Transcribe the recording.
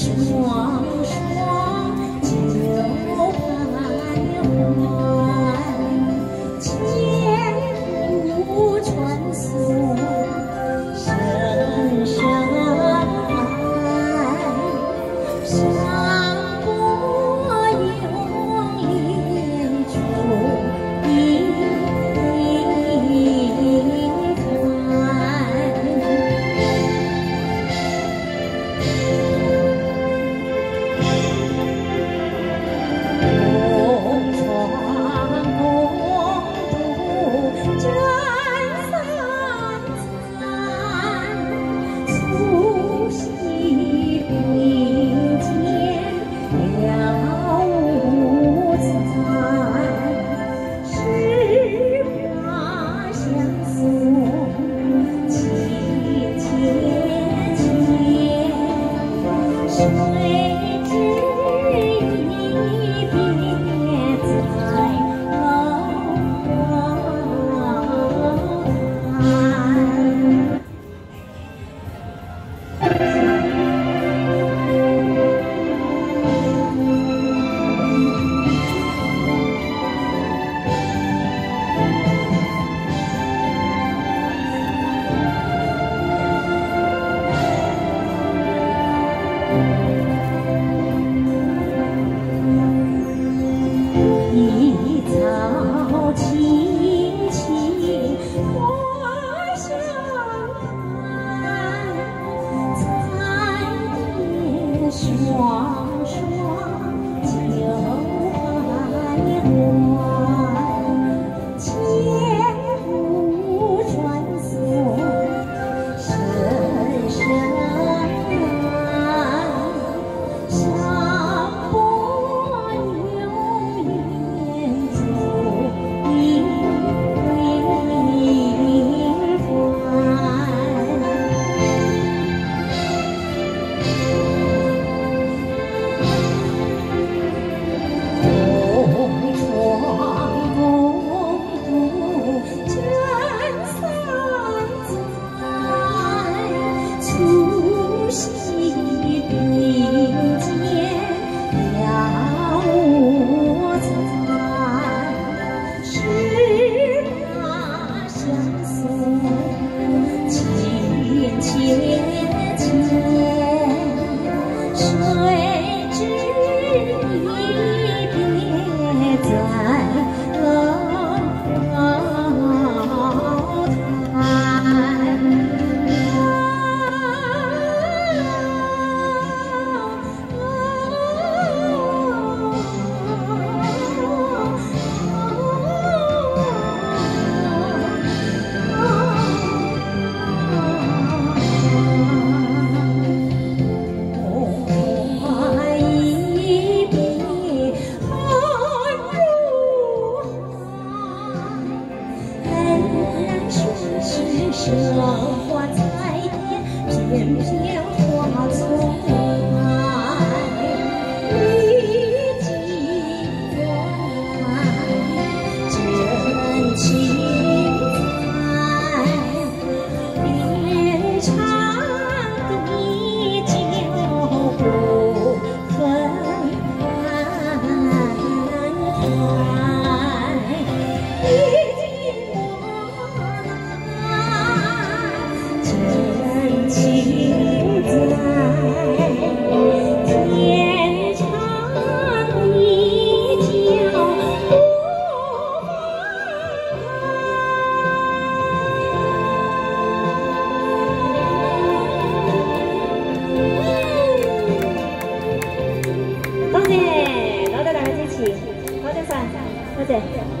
双双久徘徊 千全部是对。